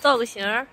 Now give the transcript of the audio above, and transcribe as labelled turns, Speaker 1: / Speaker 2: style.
Speaker 1: 造个型儿。